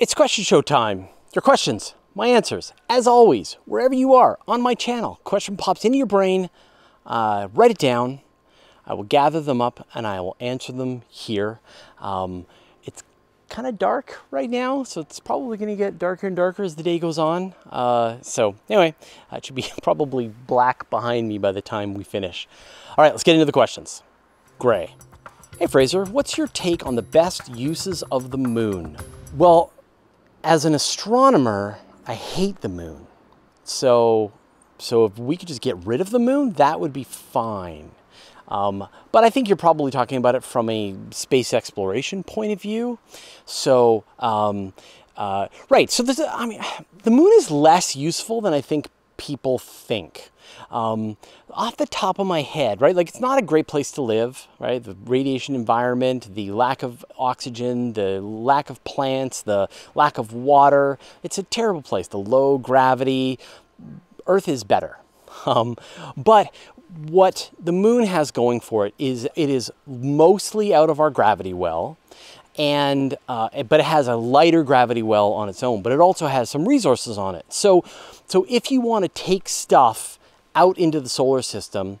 It's question show time. Your questions, my answers, as always, wherever you are on my channel. Question pops into your brain, uh, write it down. I will gather them up and I will answer them here. Um, it's kind of dark right now, so it's probably going to get darker and darker as the day goes on. Uh, so anyway, it should be probably black behind me by the time we finish. All right, let's get into the questions. Gray. Hey Fraser, what's your take on the best uses of the moon? Well, as an astronomer, I hate the moon. So, so if we could just get rid of the moon, that would be fine. Um, but I think you're probably talking about it from a space exploration point of view. So, um, uh, right. So, this, I mean, the moon is less useful than I think people think. Um, off the top of my head, right? Like it's not a great place to live, right? The radiation environment, the lack of oxygen, the lack of plants, the lack of water. It's a terrible place. The low gravity. Earth is better. Um, but what the moon has going for it is it is mostly out of our gravity well and uh, but it has a lighter gravity well on its own but it also has some resources on it so so if you want to take stuff out into the solar system,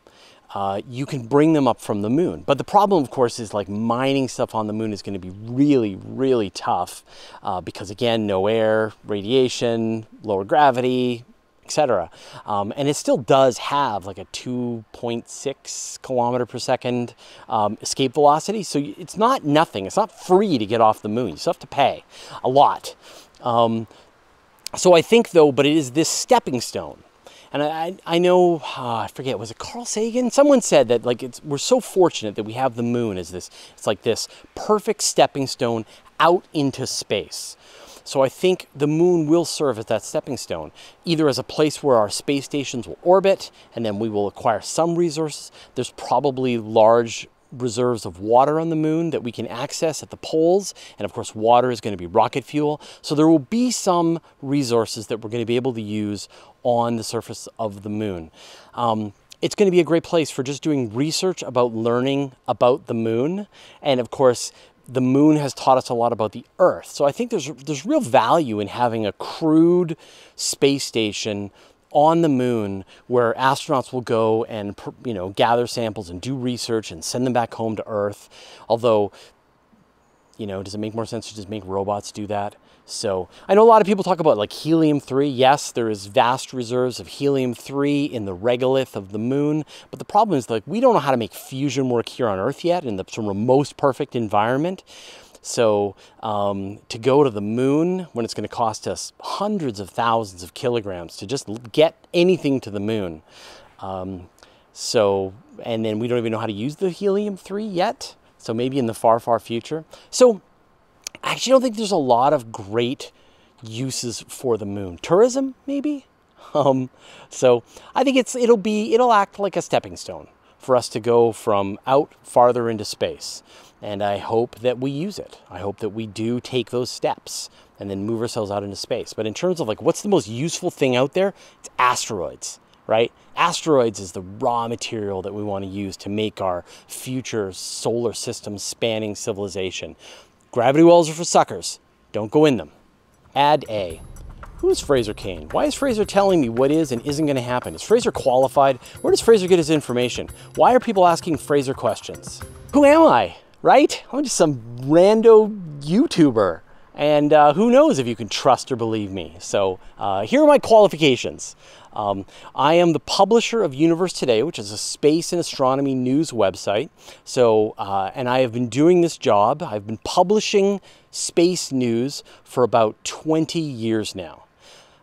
uh, you can bring them up from the moon. But the problem, of course, is like mining stuff on the moon is going to be really, really tough uh, because, again, no air, radiation, lower gravity, etc. Um, and it still does have like a 2.6 kilometer per second um, escape velocity. So it's not nothing. It's not free to get off the moon. You still have to pay a lot. Um, so I think, though, but it is this stepping stone and I, I know, uh, I forget, was it Carl Sagan? Someone said that like it's, we're so fortunate that we have the moon as this, it's like this perfect stepping stone out into space. So I think the moon will serve as that stepping stone, either as a place where our space stations will orbit and then we will acquire some resources. There's probably large reserves of water on the moon that we can access at the poles. And of course, water is going to be rocket fuel. So there will be some resources that we're going to be able to use on the surface of the moon. Um, it's going to be a great place for just doing research about learning about the moon. And of course, the moon has taught us a lot about the Earth. So I think there's, there's real value in having a crewed space station on the moon where astronauts will go and you know gather samples and do research and send them back home to Earth. Although, you know, does it make more sense to just make robots do that? So I know a lot of people talk about like helium-3. Yes, there is vast reserves of helium-3 in the regolith of the moon, but the problem is like we don't know how to make fusion work here on Earth yet in the sort of most perfect environment. So um, to go to the moon when it's going to cost us hundreds of thousands of kilograms to just get anything to the moon. Um, so, and then we don't even know how to use the helium-3 yet. So maybe in the far, far future. So I actually don't think there's a lot of great uses for the moon. Tourism, maybe? Um, so I think it's it'll be it'll act like a stepping stone for us to go from out farther into space. And I hope that we use it. I hope that we do take those steps and then move ourselves out into space. But in terms of like what's the most useful thing out there, it's asteroids, right? Asteroids is the raw material that we want to use to make our future solar system spanning civilization. Gravity wells are for suckers. Don't go in them. Add A. Who's Fraser Cain? Why is Fraser telling me what is and isn't going to happen? Is Fraser qualified? Where does Fraser get his information? Why are people asking Fraser questions? Who am I? right? I'm just some rando YouTuber. And uh, who knows if you can trust or believe me. So uh, here are my qualifications. Um, I am the publisher of Universe Today, which is a space and astronomy news website. So, uh, and I have been doing this job. I've been publishing space news for about 20 years now.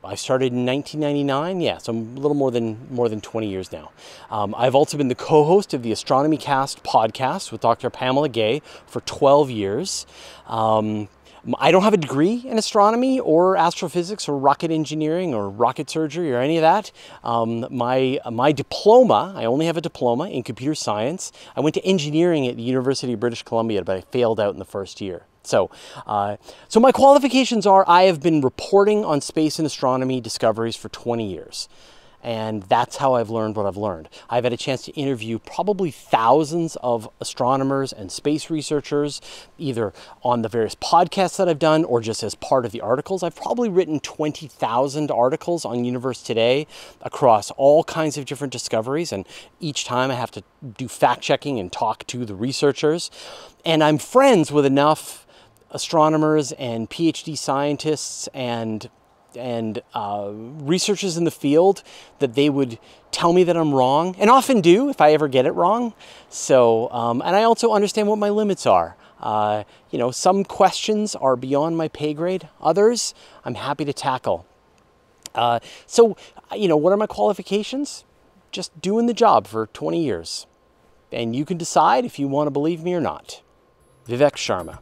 I started in 1999. Yeah, so I'm a little more than more than 20 years now. Um, I've also been the co-host of the Astronomy Cast podcast with Dr. Pamela Gay for 12 years. Um, I don't have a degree in astronomy or astrophysics or rocket engineering or rocket surgery or any of that. Um, my, my diploma, I only have a diploma in computer science. I went to engineering at the University of British Columbia, but I failed out in the first year. So, uh, so my qualifications are I have been reporting on space and astronomy discoveries for 20 years. And that's how I've learned what I've learned. I've had a chance to interview probably thousands of astronomers and space researchers, either on the various podcasts that I've done or just as part of the articles. I've probably written 20,000 articles on Universe Today across all kinds of different discoveries. And each time I have to do fact checking and talk to the researchers. And I'm friends with enough astronomers and PhD scientists and and uh, researchers in the field that they would tell me that I'm wrong, and often do if I ever get it wrong. So, um, and I also understand what my limits are. Uh, you know, some questions are beyond my pay grade. Others, I'm happy to tackle. Uh, so, you know, what are my qualifications? Just doing the job for 20 years. And you can decide if you want to believe me or not. Vivek Sharma.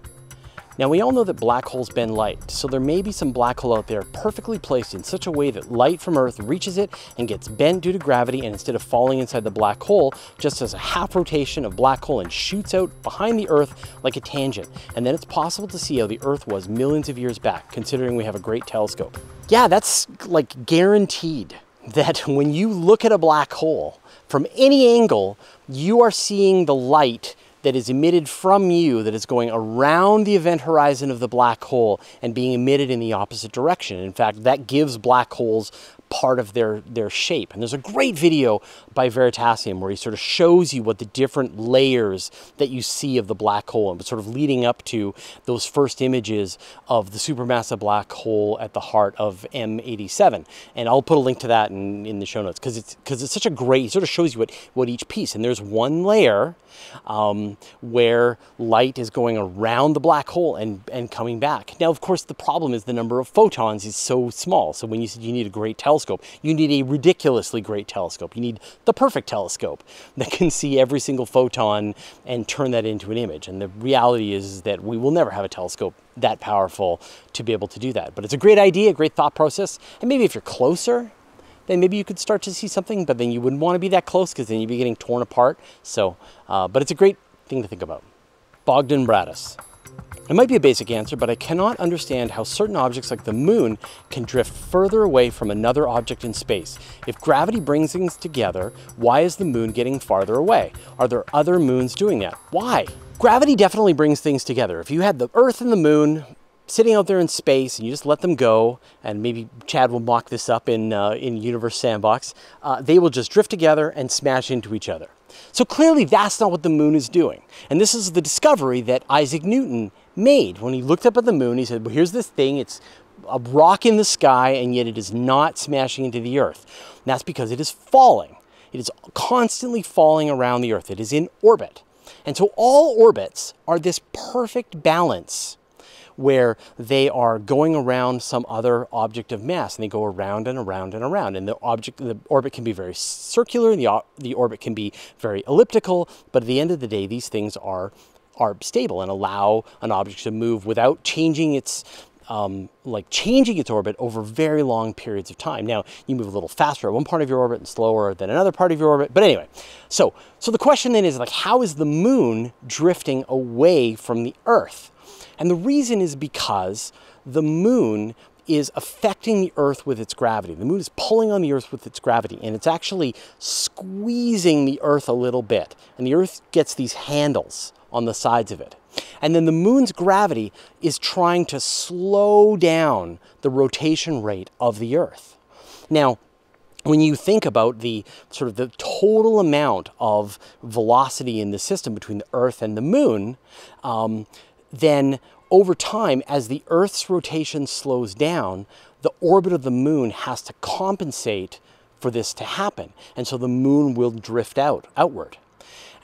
Now we all know that black holes bend light, so there may be some black hole out there perfectly placed in such a way that light from Earth reaches it and gets bent due to gravity and instead of falling inside the black hole, just does a half rotation of black hole and shoots out behind the Earth like a tangent. And then it's possible to see how the Earth was millions of years back, considering we have a great telescope. Yeah, that's like guaranteed that when you look at a black hole, from any angle, you are seeing the light that is emitted from you that is going around the event horizon of the black hole and being emitted in the opposite direction. In fact, that gives black holes part of their, their shape. And there's a great video by Veritasium where he sort of shows you what the different layers that you see of the black hole and sort of leading up to those first images of the supermassive black hole at the heart of M87. And I'll put a link to that in, in the show notes because it's because it's such a great, sort of shows you what, what each piece. And there's one layer um, where light is going around the black hole and, and coming back. Now, of course, the problem is the number of photons is so small. So when you said you need a great telescope, telescope. You need a ridiculously great telescope. You need the perfect telescope that can see every single photon and turn that into an image. And the reality is that we will never have a telescope that powerful to be able to do that. But it's a great idea, a great thought process. And maybe if you're closer, then maybe you could start to see something, but then you wouldn't want to be that close because then you'd be getting torn apart. So, uh, but it's a great thing to think about. Bogdan Bratis. It might be a basic answer, but I cannot understand how certain objects like the moon can drift further away from another object in space. If gravity brings things together, why is the moon getting farther away? Are there other moons doing that? Why? Gravity definitely brings things together. If you had the Earth and the moon sitting out there in space and you just let them go, and maybe Chad will mock this up in, uh, in Universe Sandbox, uh, they will just drift together and smash into each other. So clearly that's not what the moon is doing. And this is the discovery that Isaac Newton made. When he looked up at the moon, he said, well, here's this thing, it's a rock in the sky, and yet it is not smashing into the earth. And that's because it is falling. It is constantly falling around the earth. It is in orbit. And so all orbits are this perfect balance where they are going around some other object of mass and they go around and around and around and the object the orbit can be very circular and the, the orbit can be very elliptical but at the end of the day these things are are stable and allow an object to move without changing its um, like changing its orbit over very long periods of time. Now, you move a little faster at one part of your orbit and slower than another part of your orbit. But anyway, so, so the question then is like, how is the moon drifting away from the Earth? And the reason is because the moon is affecting the Earth with its gravity. The moon is pulling on the Earth with its gravity, and it's actually squeezing the Earth a little bit. And the Earth gets these handles on the sides of it. And then the moon's gravity is trying to slow down the rotation rate of the Earth. Now, when you think about the sort of the total amount of velocity in the system between the Earth and the moon, um, then over time, as the Earth's rotation slows down, the orbit of the moon has to compensate for this to happen. And so the moon will drift out, outward.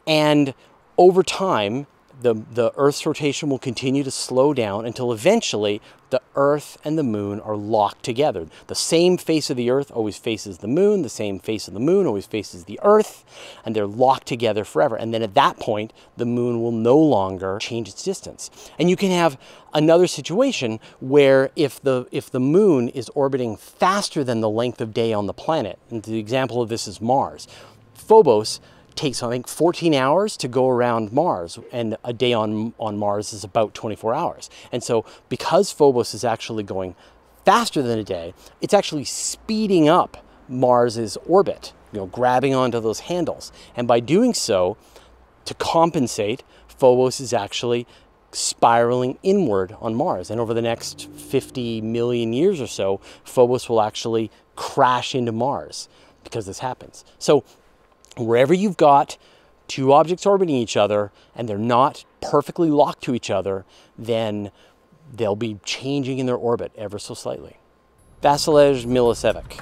And over time, the, the Earth's rotation will continue to slow down until eventually the Earth and the moon are locked together. The same face of the Earth always faces the moon, the same face of the moon always faces the Earth, and they're locked together forever. And then at that point, the moon will no longer change its distance. And you can have another situation where if the, if the moon is orbiting faster than the length of day on the planet, and the example of this is Mars, Phobos takes, I think, 14 hours to go around Mars, and a day on, on Mars is about 24 hours. And so, because Phobos is actually going faster than a day, it's actually speeding up Mars's orbit, you know, grabbing onto those handles. And by doing so, to compensate, Phobos is actually spiraling inward on Mars. And over the next 50 million years or so, Phobos will actually crash into Mars because this happens. So wherever you've got two objects orbiting each other and they're not perfectly locked to each other, then they'll be changing in their orbit ever so slightly. Vasilij Milicevic.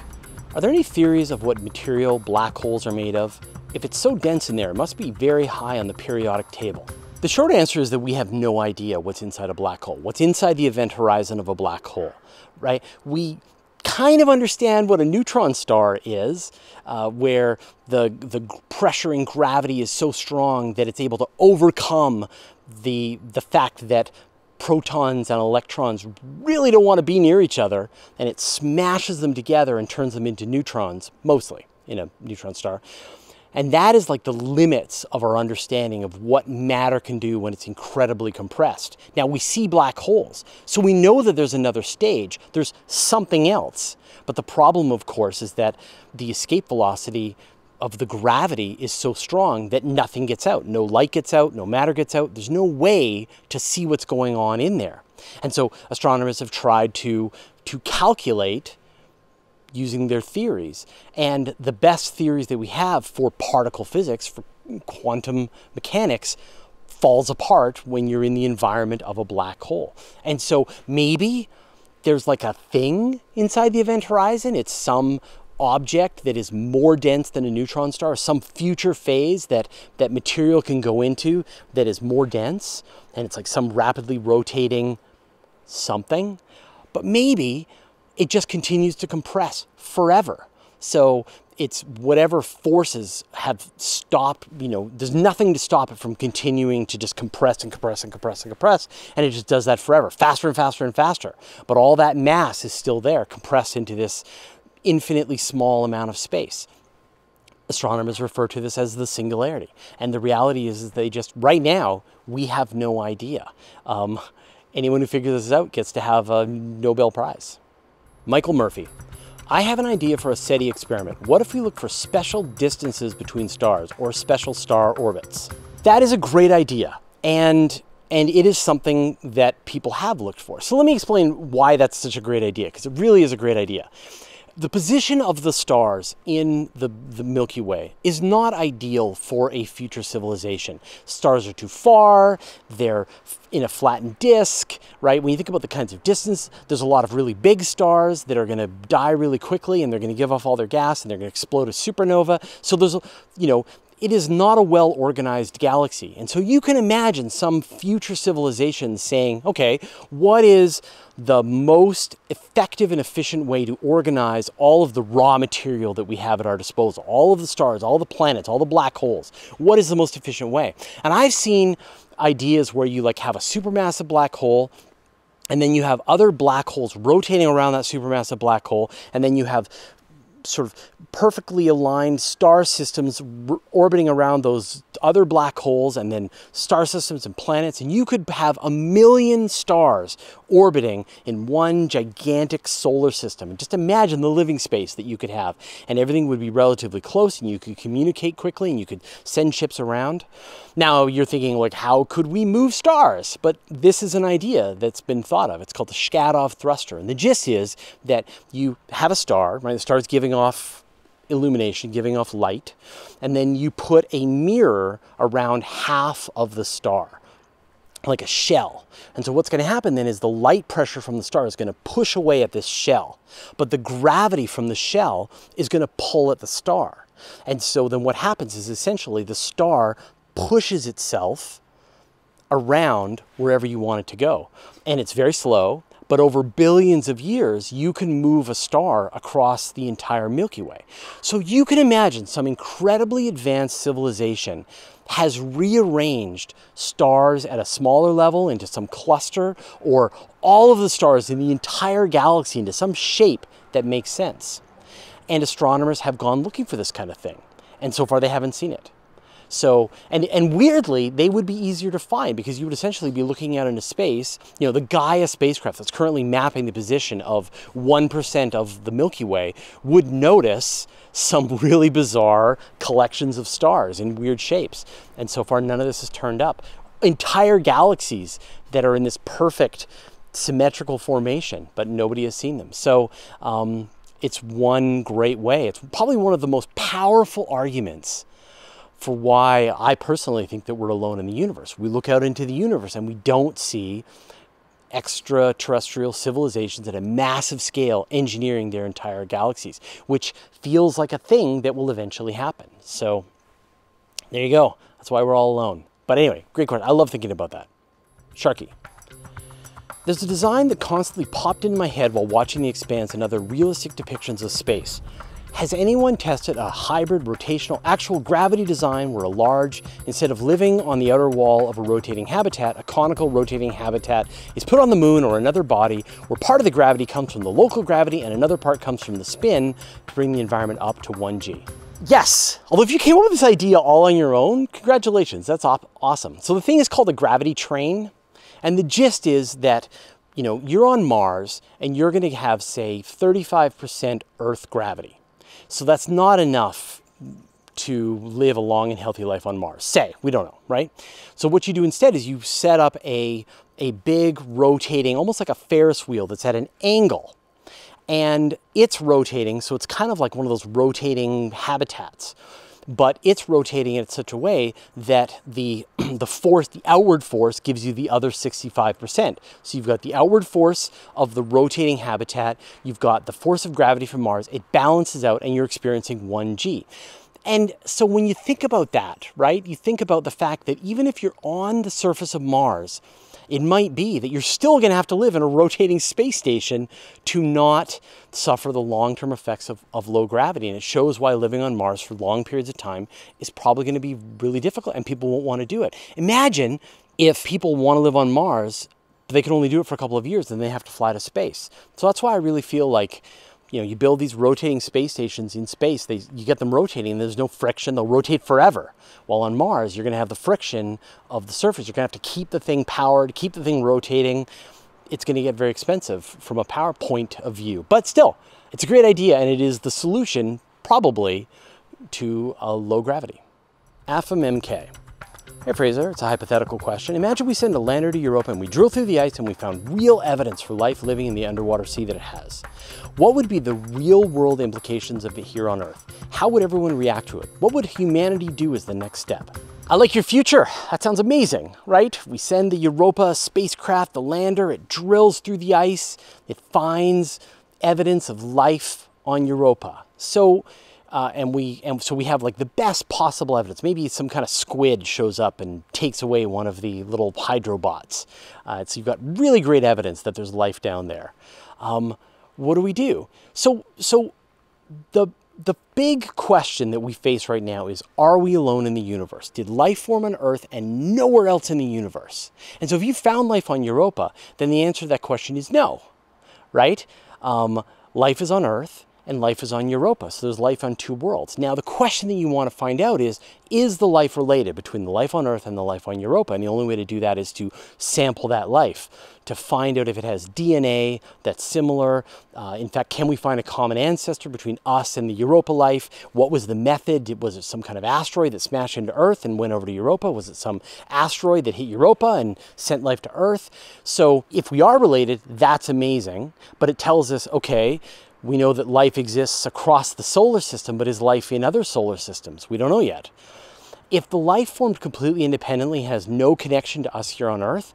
Are there any theories of what material black holes are made of? If it's so dense in there, it must be very high on the periodic table. The short answer is that we have no idea what's inside a black hole, what's inside the event horizon of a black hole, right? We kind of understand what a neutron star is, uh, where the, the pressure and gravity is so strong that it's able to overcome the, the fact that protons and electrons really don't want to be near each other, and it smashes them together and turns them into neutrons, mostly in a neutron star. And that is like the limits of our understanding of what matter can do when it's incredibly compressed. Now we see black holes, so we know that there's another stage, there's something else. But the problem, of course, is that the escape velocity of the gravity is so strong that nothing gets out. No light gets out, no matter gets out. There's no way to see what's going on in there. And so astronomers have tried to, to calculate using their theories. And the best theories that we have for particle physics, for quantum mechanics, falls apart when you're in the environment of a black hole. And so maybe there's like a thing inside the event horizon. It's some object that is more dense than a neutron star, some future phase that, that material can go into that is more dense. And it's like some rapidly rotating something. But maybe it just continues to compress forever. So it's whatever forces have stopped, you know, there's nothing to stop it from continuing to just compress and compress and compress and compress. And it just does that forever, faster and faster and faster. But all that mass is still there, compressed into this infinitely small amount of space. Astronomers refer to this as the singularity. And the reality is, is they just, right now, we have no idea. Um, anyone who figures this out gets to have a Nobel Prize. Michael Murphy. I have an idea for a SETI experiment. What if we look for special distances between stars or special star orbits? That is a great idea. And and it is something that people have looked for. So let me explain why that's such a great idea, because it really is a great idea. The position of the stars in the, the Milky Way is not ideal for a future civilization. Stars are too far, they're in a flattened disk, right? When you think about the kinds of distance, there's a lot of really big stars that are going to die really quickly and they're going to give off all their gas and they're going to explode a supernova. So there's, you know, it is not a well organized galaxy. And so you can imagine some future civilization saying, okay, what is the most effective and efficient way to organize all of the raw material that we have at our disposal? All of the stars, all the planets, all the black holes. What is the most efficient way? And I've seen ideas where you like have a supermassive black hole and then you have other black holes rotating around that supermassive black hole, and then you have sort of perfectly aligned star systems orbiting around those other black holes and then star systems and planets. And you could have a million stars orbiting in one gigantic solar system. And just imagine the living space that you could have. And everything would be relatively close and you could communicate quickly and you could send ships around. Now you're thinking like how could we move stars? But this is an idea that's been thought of. It's called the Shkadov thruster. And the gist is that you have a star right? The star is giving off illumination, giving off light, and then you put a mirror around half of the star, like a shell. And so what's going to happen then is the light pressure from the star is going to push away at this shell, but the gravity from the shell is going to pull at the star. And so then what happens is essentially the star pushes itself around wherever you want it to go. And it's very slow but over billions of years, you can move a star across the entire Milky Way. So you can imagine some incredibly advanced civilization has rearranged stars at a smaller level into some cluster or all of the stars in the entire galaxy into some shape that makes sense. And astronomers have gone looking for this kind of thing. And so far they haven't seen it. So, and, and weirdly, they would be easier to find because you would essentially be looking out into space. You know, the Gaia spacecraft that's currently mapping the position of 1% of the Milky Way would notice some really bizarre collections of stars in weird shapes. And so far, none of this has turned up. Entire galaxies that are in this perfect symmetrical formation, but nobody has seen them. So um, it's one great way. It's probably one of the most powerful arguments for why I personally think that we're alone in the universe. We look out into the universe and we don't see extraterrestrial civilizations at a massive scale engineering their entire galaxies, which feels like a thing that will eventually happen. So there you go. That's why we're all alone. But anyway, great question. I love thinking about that. Sharky. There's a design that constantly popped into my head while watching The Expanse and other realistic depictions of space. Has anyone tested a hybrid rotational actual gravity design where a large, instead of living on the outer wall of a rotating habitat, a conical rotating habitat is put on the moon or another body where part of the gravity comes from the local gravity and another part comes from the spin to bring the environment up to 1G? Yes. Although if you came up with this idea all on your own, congratulations, that's awesome. So the thing is called a gravity train. And the gist is that, you know, you're on Mars and you're going to have, say, 35% Earth gravity. So that's not enough to live a long and healthy life on Mars. Say, we don't know, right? So what you do instead is you set up a, a big rotating, almost like a Ferris wheel that's at an angle. And it's rotating, so it's kind of like one of those rotating habitats but it's rotating in such a way that the, the force, the outward force gives you the other 65%. So you've got the outward force of the rotating habitat, you've got the force of gravity from Mars, it balances out and you're experiencing 1G. And so when you think about that, right, you think about the fact that even if you're on the surface of Mars, it might be that you're still going to have to live in a rotating space station to not suffer the long term effects of, of low gravity. And it shows why living on Mars for long periods of time is probably going to be really difficult and people won't want to do it. Imagine if people want to live on Mars, but they can only do it for a couple of years, then they have to fly to space. So that's why I really feel like you know, you build these rotating space stations in space, they, you get them rotating, there's no friction, they'll rotate forever. While on Mars, you're gonna have the friction of the surface. You're gonna have to keep the thing powered, keep the thing rotating. It's gonna get very expensive from a power point of view. But still, it's a great idea and it is the solution, probably, to a low gravity. AFMMK. Hey Fraser, it's a hypothetical question. Imagine we send a lander to Europa and we drill through the ice and we found real evidence for life living in the underwater sea that it has. What would be the real world implications of it here on Earth? How would everyone react to it? What would humanity do as the next step? I like your future. That sounds amazing, right? We send the Europa spacecraft, the lander, it drills through the ice, it finds evidence of life on Europa. So uh, and we and so we have like the best possible evidence. Maybe some kind of squid shows up and takes away one of the little hydrobots. Uh, so you've got really great evidence that there's life down there. Um, what do we do? So so the the big question that we face right now is are we alone in the universe? Did life form on Earth and nowhere else in the universe? And so if you found life on Europa, then the answer to that question is no, right? Um, life is on Earth and life is on Europa. So there's life on two worlds. Now, the question that you want to find out is, is the life related between the life on Earth and the life on Europa? And the only way to do that is to sample that life, to find out if it has DNA that's similar. Uh, in fact, can we find a common ancestor between us and the Europa life? What was the method? Was it some kind of asteroid that smashed into Earth and went over to Europa? Was it some asteroid that hit Europa and sent life to Earth? So if we are related, that's amazing. But it tells us, okay, we know that life exists across the solar system, but is life in other solar systems? We don't know yet. If the life formed completely independently has no connection to us here on Earth,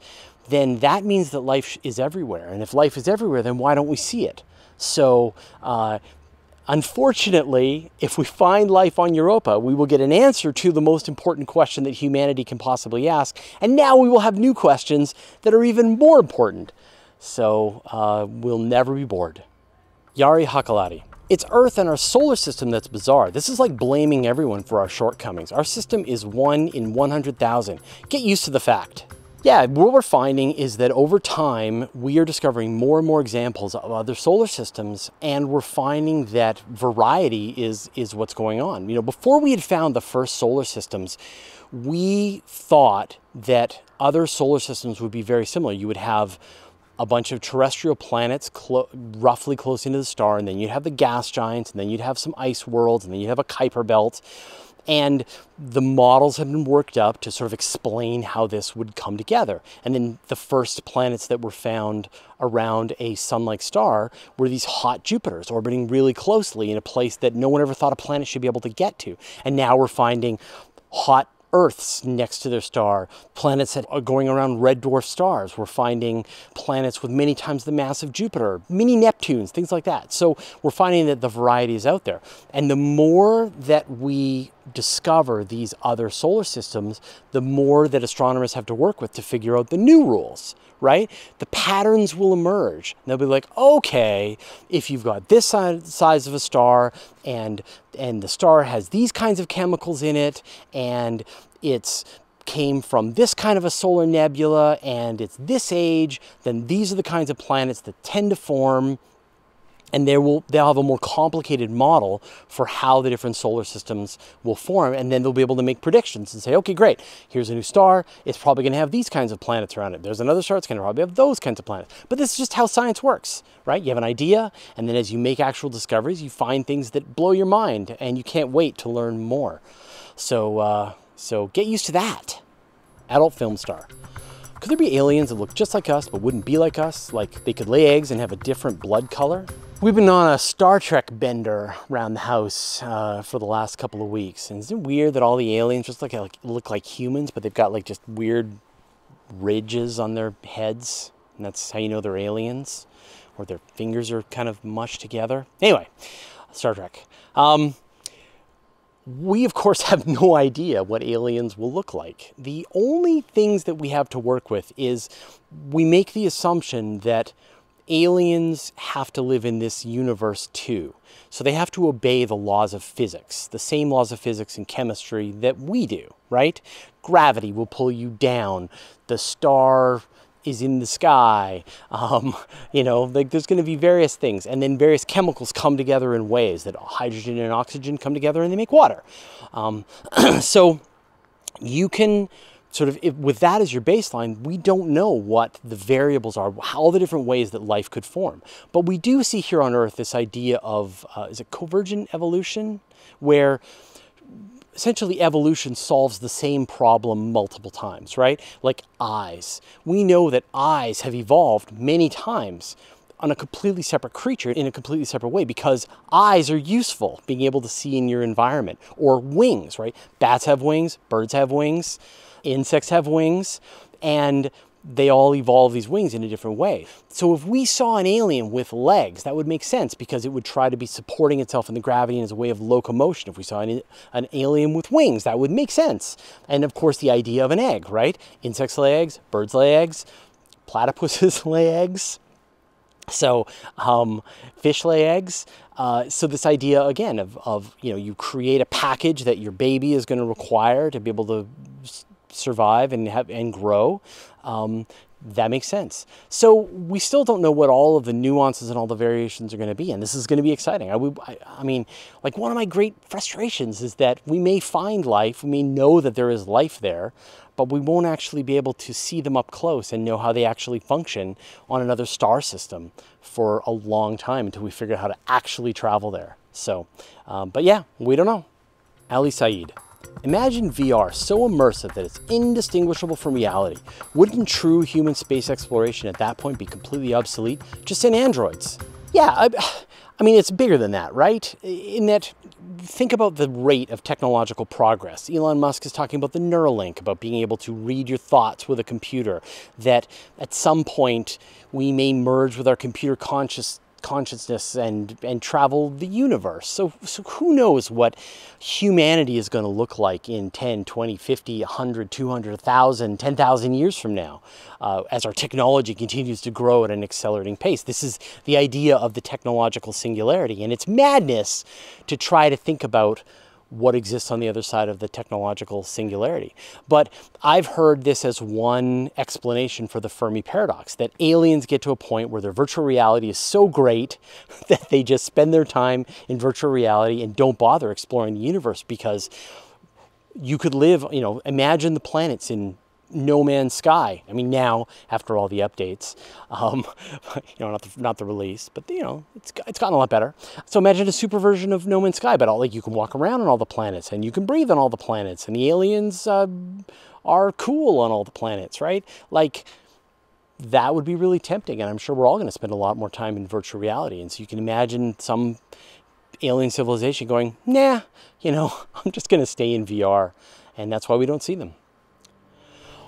then that means that life is everywhere. And if life is everywhere, then why don't we see it? So, uh, unfortunately, if we find life on Europa, we will get an answer to the most important question that humanity can possibly ask. And now we will have new questions that are even more important. So, uh, we'll never be bored. Yari Hakalati. It's Earth and our solar system that's bizarre. This is like blaming everyone for our shortcomings. Our system is one in 100,000. Get used to the fact. Yeah, what we're finding is that over time, we are discovering more and more examples of other solar systems, and we're finding that variety is, is what's going on. You know, before we had found the first solar systems, we thought that other solar systems would be very similar. You would have a bunch of terrestrial planets clo roughly close into the star, and then you'd have the gas giants, and then you'd have some ice worlds, and then you'd have a Kuiper belt. And the models have been worked up to sort of explain how this would come together. And then the first planets that were found around a sun like star were these hot Jupiters orbiting really closely in a place that no one ever thought a planet should be able to get to. And now we're finding hot Earths next to their star, planets that are going around red dwarf stars. We're finding planets with many times the mass of Jupiter, mini Neptunes, things like that. So we're finding that the variety is out there. And the more that we discover these other solar systems, the more that astronomers have to work with to figure out the new rules right? The patterns will emerge. They'll be like, okay, if you've got this size of a star and and the star has these kinds of chemicals in it and it's came from this kind of a solar nebula and it's this age, then these are the kinds of planets that tend to form and they will they'll have a more complicated model for how the different solar systems will form and then they'll be able to make predictions and say okay great here's a new star. It's probably going to have these kinds of planets around it. There's another star it's going to probably have those kinds of planets. But this is just how science works right? You have an idea and then as you make actual discoveries you find things that blow your mind and you can't wait to learn more. So uh, so get used to that. Adult film star. Could there be aliens that look just like us but wouldn't be like us? Like they could lay eggs and have a different blood color We've been on a Star Trek bender around the house uh, for the last couple of weeks. And isn't it weird that all the aliens just look like, look like humans, but they've got like just weird ridges on their heads? And that's how you know they're aliens? Or their fingers are kind of mushed together? Anyway, Star Trek. Um, we, of course, have no idea what aliens will look like. The only things that we have to work with is we make the assumption that aliens have to live in this universe too. So they have to obey the laws of physics, the same laws of physics and chemistry that we do, right? Gravity will pull you down. The star is in the sky. Um, you know, like there's going to be various things, and then various chemicals come together in ways that hydrogen and oxygen come together and they make water. Um, so you can sort of if, with that as your baseline, we don't know what the variables are, all the different ways that life could form. But we do see here on Earth this idea of, uh, is it convergent evolution? Where essentially evolution solves the same problem multiple times, right? Like eyes. We know that eyes have evolved many times on a completely separate creature in a completely separate way because eyes are useful, being able to see in your environment. Or wings, right? Bats have wings, birds have wings insects have wings, and they all evolve these wings in a different way. So if we saw an alien with legs, that would make sense because it would try to be supporting itself in the gravity and as a way of locomotion. If we saw an, an alien with wings, that would make sense. And of course, the idea of an egg, right? Insects lay eggs, birds lay eggs, platypuses lay eggs. So um, fish lay eggs. Uh, so this idea again of, of you know you create a package that your baby is going to require to be able to survive and have and grow, um, that makes sense. So we still don't know what all of the nuances and all the variations are going to be, and this is going to be exciting. I, I, mean, like one of my great frustrations is that we may find life, we may know that there is life there, but we won't actually be able to see them up close and know how they actually function on another star system for a long time until we figure out how to actually travel there. So, um, but yeah, we don't know. Ali Saeed. Imagine VR so immersive that it's indistinguishable from reality. Wouldn't true human space exploration at that point be completely obsolete? Just in androids. Yeah, I, I mean, it's bigger than that, right? In that, think about the rate of technological progress. Elon Musk is talking about the Neuralink, about being able to read your thoughts with a computer, that at some point we may merge with our computer conscious consciousness and, and travel the universe. So, so who knows what humanity is going to look like in 10, 20, 50, 100, 200, 1,000, 10,000 years from now uh, as our technology continues to grow at an accelerating pace. This is the idea of the technological singularity. And it's madness to try to think about what exists on the other side of the technological singularity. But I've heard this as one explanation for the Fermi paradox that aliens get to a point where their virtual reality is so great that they just spend their time in virtual reality and don't bother exploring the universe because you could live, you know, imagine the planets in no Man's Sky. I mean, now after all the updates, um, you know, not the, not the release, but you know, it's it's gotten a lot better. So imagine a super version of No Man's Sky, but all like you can walk around on all the planets and you can breathe on all the planets, and the aliens uh, are cool on all the planets, right? Like that would be really tempting, and I'm sure we're all going to spend a lot more time in virtual reality. And so you can imagine some alien civilization going, nah, you know, I'm just going to stay in VR, and that's why we don't see them.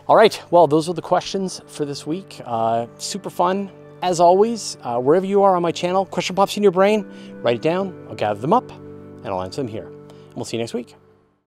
All right, well, those are the questions for this week. Uh, super fun. As always, uh, wherever you are on my channel, question pops in your brain, write it down, I'll gather them up, and I'll answer them here. And we'll see you next week.